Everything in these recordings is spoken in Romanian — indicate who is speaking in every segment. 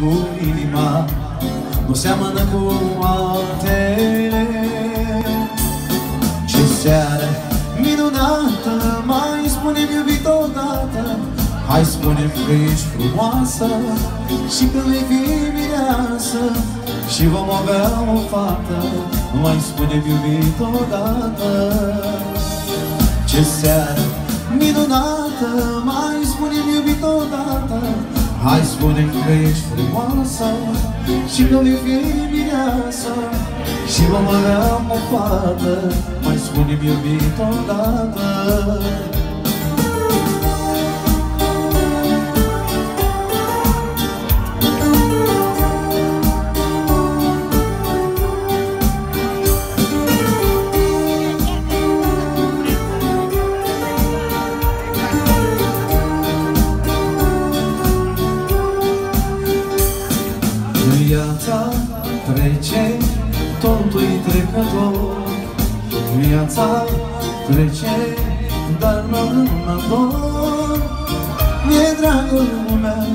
Speaker 1: cu inima Nu seamănă cu altele. Ce seară minunată Mai spune-mi iubit odată. Hai spune că ești frumoasă Și că vei fi mireasă. Și vom avea o fată Mai spune-mi iubit odată. Ce seară minunată că ești frumoasă Și că vei fi mireasă Și vom avea o fată Mai spune-mi iubit odată Viața trece, totul-i trecător. Viața trece, dar nu înapoi. Mi-e dragă lumea,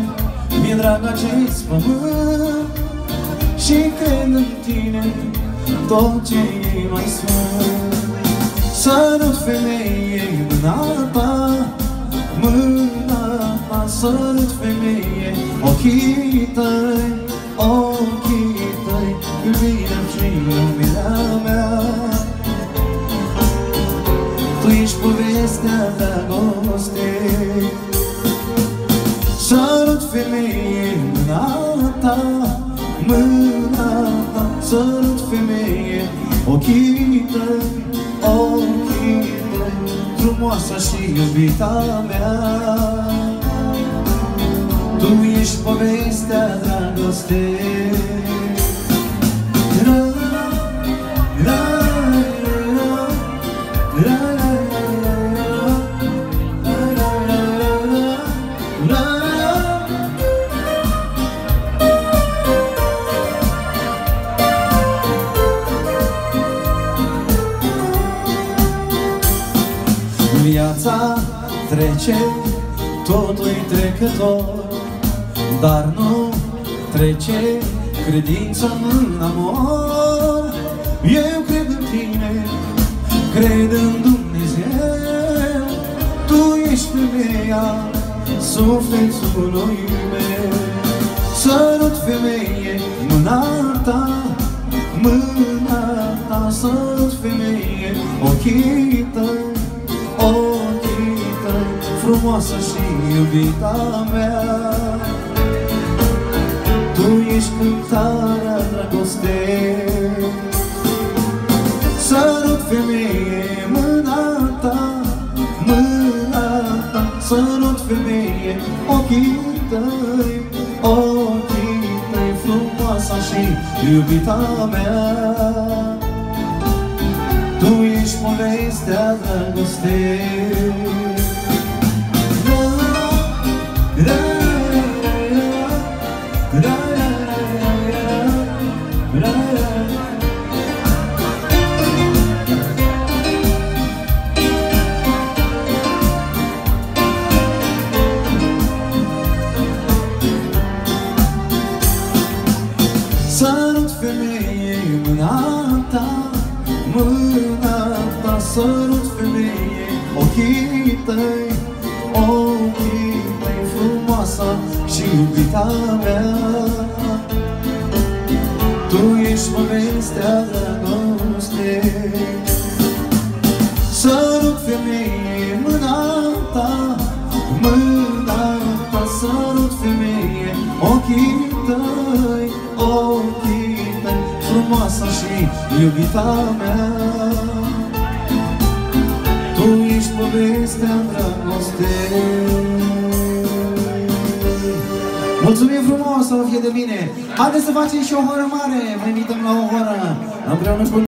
Speaker 1: mi-e drag acest pământ. Și cred în tine tot ce e mai sfânt. Sărut femeie mâna ta, mâna ta Sărut femeie ochii tăi ochii tăi Iubirea și iubirea mea. Tu ești povestea dragostei. Sărut femeie mâna ta Mâna ta. Sărut femeie ochii tăi Ochii tăi Frumoasa și iubita mea. tu ești povestea dragostei ra, ra, ra, ra, ra, ra, Viața trece, totul-i trecător dar nu trece credința în amor. Eu cred în tine, cred în Dumnezeu. Tu ești femeia sufletului meu. Sărut femeie, mâna ta, mâna ta. Sărut femeie, ochii tăi, ochii tăi Frumoasă și iubita mea. tu ești cântarea dragostei. Sărut femeie mâna ta, mâna ta. Sărut femeie ochii tăi, ochii tăi Frumoasa și iubita mea. Tu ești povestea dragostei mâna ta, mâna ta Sărut femeie ochii tăi, ochii tăi Frumoasa și iubita mea. Tu ești povestea dragostei. Sărut femeie mâna ta, mâna ta Sărut femeie ochii tăi, ochii tăi Frumoasa și iubita mea Tu ești povestea dragostei Mulțumim frumos, să vă fie de bine! Haideți să facem și o horă mare! Vă invităm la o horă împreună cu